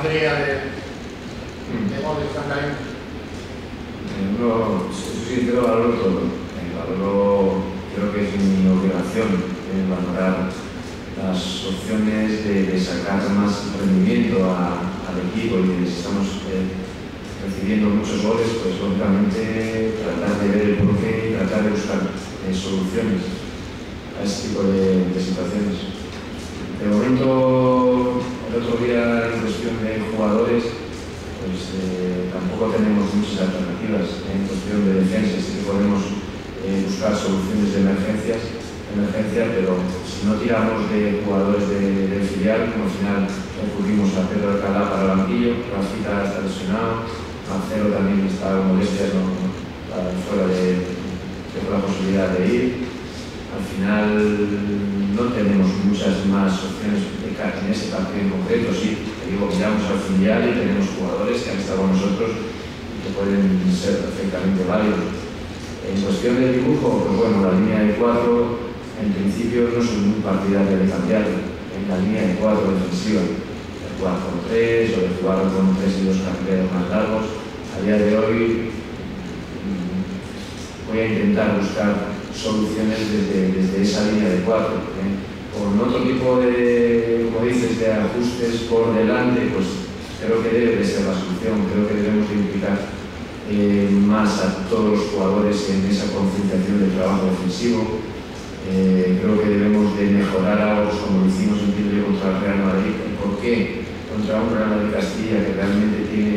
sangría de, de que han caído. No, sí, quiero valoro todo. Eh, valoro, creo que es mi obligación eh, valorar las opciones de, de sacar más rendimiento a, al equipo y que si estamos eh, recibiendo muchos goles, pues lógicamente tratar de ver el porqué y tratar de buscar eh, soluciones a este tipo de, de situaciones. De momento, el otro día en cuestión de jugadores, pues eh, tampoco tenemos muchas alternativas. En cuestión de defensa sí que podemos eh, buscar soluciones de emergencias, emergencia, pero si no tiramos de jugadores de, del filial, como al final recurrimos a Pedro Alcalá para el banquillo, Rafita está lesionado, Marcelo también está con molestias, fuera de, de la posibilidad de ir. Al final no tenemos muchas más opciones de en ese partido en concreto, sí, te digo, miramos al filial y tenemos jugadores que han estado con nosotros y que pueden ser perfectamente válidos. En cuestión de dibujo, pues bueno, la línea de cuatro en principio no soy muy partidario de cambiarlo en la línea de cuatro defensiva, de jugar con tres o de jugar con tres y dos carrileros más largos. A día de hoy voy a intentar buscar soluciones desde, desde esa línea de cuatro. ¿eh? Con otro tipo de, como dices, de ajustes por delante, pues creo que debe de ser la solución. Creo que debemos de implicar eh, más a todos los jugadores en esa concentración de trabajo defensivo. Eh, creo que debemos de mejorar algo como lo hicimos en Chile contra el Real Madrid. ¿Y por qué? Contra un Real Madrid Castilla que realmente tiene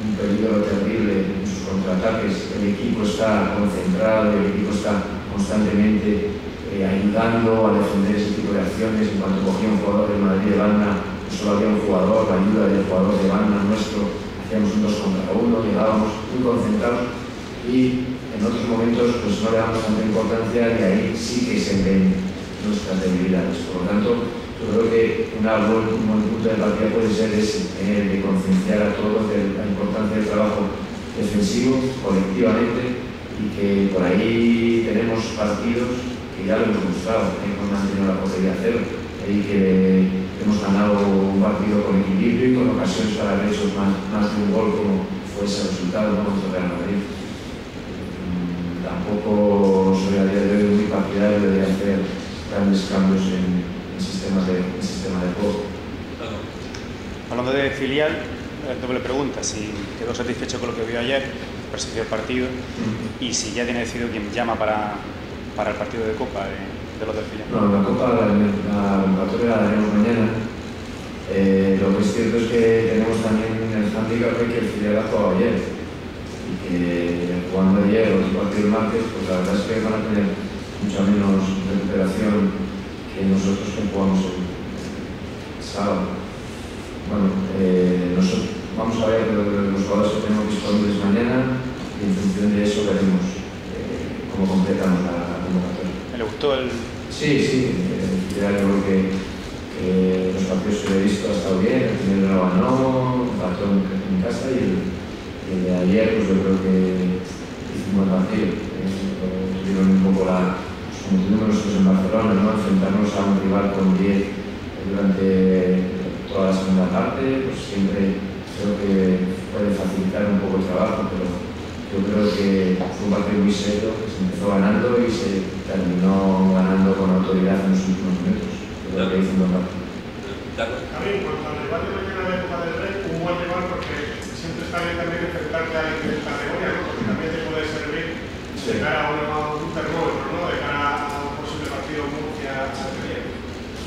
un peligro terrible contraataques. El equipo está concentrado, el equipo está constantemente eh, ayudando a defender ese tipo de acciones. En cuanto cogía un jugador de Madrid de banda, solo había un jugador, la ayuda del jugador de banda nuestro, hacíamos un dos contra uno, llegábamos muy concentrados y en otros momentos pues no le damos tanta importancia y ahí sí que se ven nuestras debilidades. Por lo tanto, yo creo que un buen, un buen punto de partida puede ser ese, el de concienciar a todos de la importancia del trabajo defensivo colectivamente y que por ahí tenemos partidos que ya lo hemos mostrado, que hemos mantenido la portería cero y que hemos ganado un partido con equilibrio y con ocasiones para haber hecho más, más de un gol como fue ese resultado contra Real Madrid. Mm, Tampoco soy a día de hoy muy partidario de hacer grandes cambios en, en sistemas de, en sistema de juego. Hablando de filial, doble pregunta, si quedó satisfecho con lo que vio ayer, persistió el partido, y si ya tiene decidido quién llama para, para el partido de Copa de, de los del filial. No, la Copa, la, la convocatoria la daremos mañana. Eh, lo que es cierto es que tenemos también el handicap que el filial ha jugado ayer y que jugando ayer o el partido el martes, pues la verdad es que van a tener mucha menos recuperación que nosotros que jugamos el sábado. Bueno, eh, vamos a ver los jugadores que tenemos disponibles mañana y en función de eso veremos eh, cómo completamos la, la convocatoria. ¿Le gustó el, Sí, sí, eh, ya creo que, que los partidos que he visto ha estado bien, el primero lo ganó, empató en, en casa y el, el de ayer pues yo creo que un buen partido. Eh, tuvieron un poco la, pues, como nosotros en Barcelona, ¿no? enfrentarnos a un rival con 10 durante toda la segunda parte, pues siempre creo que puede facilitar un poco el trabajo, pero yo creo que fue un partido muy serio, que se empezó ganando y se terminó ganando con autoridad en los últimos minutos. Creo que hizo un buen partido. A mí, en cuanto al rival de de Copa del Rey, un buen rival porque siempre está bien también enfrentarte a alguien de esta categoría, ¿no? porque también te puede servir de cara a, uno, a un termómetro, ¿no? de cara a un posible partido Murcia-Almería.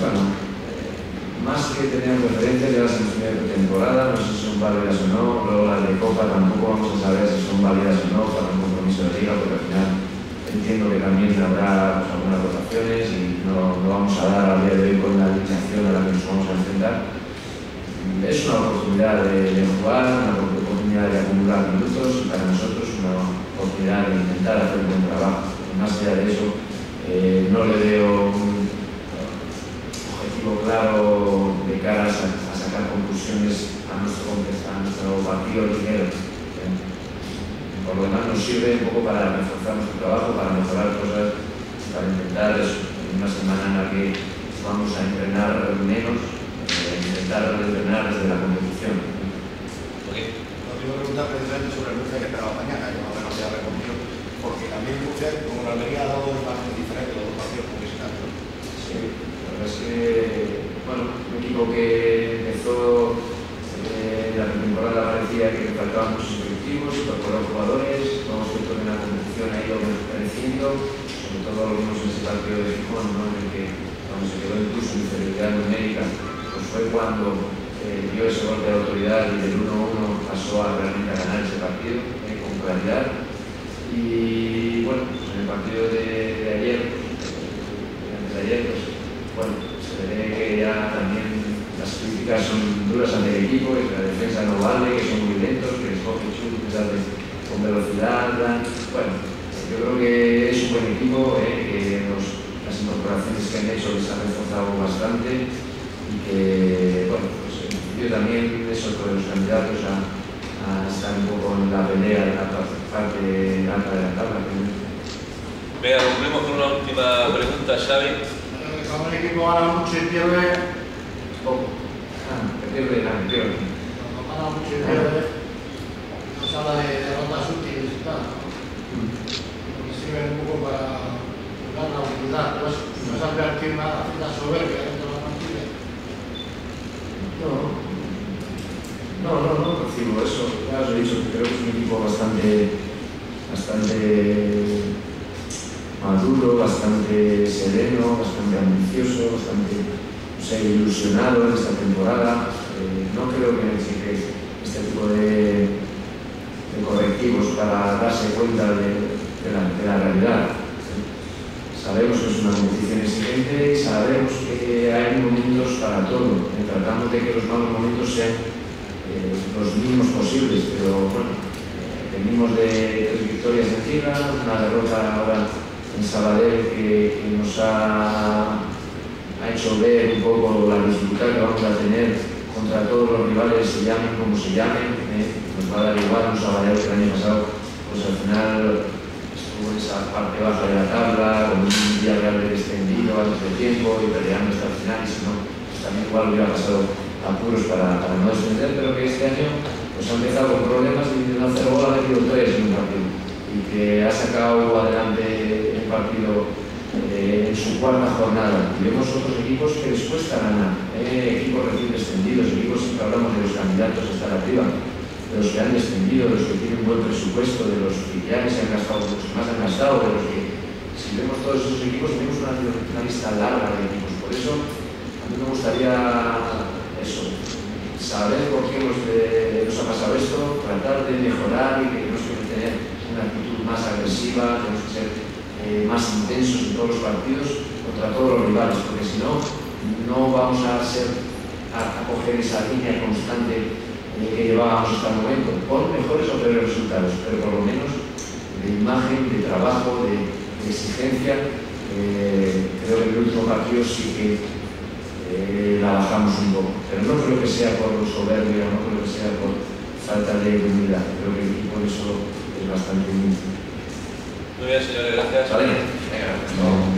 Bueno, eh, más que tener referencias de las semifinales de temporada, no sé si son válidas o no, luego las de Copa tampoco vamos a saber si son válidas o no para un compromiso de liga, porque al final entiendo que también habrá pues, algunas rotaciones y no, no vamos a dar a día de hoy con la alineación a la que nos vamos a enfrentar. Es una oportunidad de, de jugar, una oportunidad de acumular minutos y para nosotros una oportunidad de intentar hacer un buen trabajo. Más allá de eso, eh, no le veo a nuestro, a nuestro vacío ligero. Por lo demás nos sirve un poco para reforzar nuestro trabajo, para mejorar cosas, para intentar eso, en una semana en la que vamos a entrenar menos, eh, intentar entrenar desde la competición. Okay. No iba a preguntar precisamente sobre el Murcia que esperaba mañana, yo no lo había recogido, porque también Murcia, como la Almería, ha dado dos imágenes diferentes, dos partidos publicitarios. Sí, la verdad es que, bueno, un equipo que muchos efectivos, incorporó jugadores, vamos viendo que la competición ha ido creciendo, sobre todo vimos en ese partido de Gijón, ¿no? en el que cuando se quedó incluso en inferioridad numérica, pues fue cuando eh, dio ese golpe de autoridad y del 1-1 pasó a realmente a ganar ese partido eh, con claridad. Y bueno, pues en el partido de, de ayer, eh, antes de ayer, pues bueno, se ve que ya también las críticas son duras ante el equipo, que la defensa no vale, que son muy lentos, que les coge chutes con velocidad. Bueno, yo creo que es un buen equipo, eh, que los, las incorporaciones que han hecho les han reforzado bastante y que, bueno, yo también eso con los candidatos a, a, estar un poco en la pelea de la parte alta de la tabla. Venga, cumplimos con una última pregunta, Xavi. Cuando un equipo gana mucho y pierde, poco. Ah, que pierde, ah, pierde. Cuando gana mucho y pierde, no se habla de derrotas útiles y tal, ¿no? Porque sirve un poco para dar la utilidad, no es, no es advertir una cierta soberbia dentro de la partida. No, no, no, no percibo eso. Ya os he dicho que creo que es un equipo bastante, bastante maduro, bastante sereno, bastante ambicioso, bastante se ilusionado esta temporada. Eh, no creo que necesite este tipo de, de correctivos para darse cuenta de, de, la, de la realidad. Sabemos que es una competición exigente y sabemos que hay momentos para todo. Eh, Tratamos de que los malos momentos sean eh, los mínimos posibles, pero bueno, eh, venimos de tres victorias encima, una derrota ahora en Sabadell que, que nos ha ha, hecho ver un poco la dificultad que vamos a tener contra todos los rivales, se llamen como se llamen, eh, nos va a dar igual un Sabadell que el año pasado, pues al final estuvo esa parte baja de la tabla, con un día real descendido antes de tiempo y peleando hasta el final, y si no, pues también igual hubiera pasado apuros para, para, no descender, pero que este año pues, ha empezado con problemas y de no hacer gol ha metido tres en un partido. Y que ha sacado adelante el partido en su cuarta jornada. Y vemos otros equipos que les cuesta ganar, eh, equipos recién descendidos, equipos siempre hablamos de los candidatos a estar arriba, de los que han descendido, de los que tienen buen presupuesto, de los que ya se han gastado, los que más han gastado, de los que si vemos todos esos equipos, tenemos una, una lista larga de equipos. Por eso a mí me gustaría eso, saber por qué nos, eh, nos, ha pasado esto, tratar de mejorar y que tenemos que tener una actitud más agresiva, tenemos que ser eh, más intensos en todos los partidos contra todos los rivales, porque si no, no vamos a ser a, coger esa línea constante eh, que llevábamos hasta el momento, con mejores o peores resultados, pero por lo menos de imagen, de trabajo, de, de exigencia. Eh, creo que el último partido sí que eh, la bajamos un poco. Pero no creo que sea por soberbia, no creo que sea por falta de humildad. Creo que el equipo eso es bastante humilde. Muy bien, señores, gracias. ¿Vale? Venga.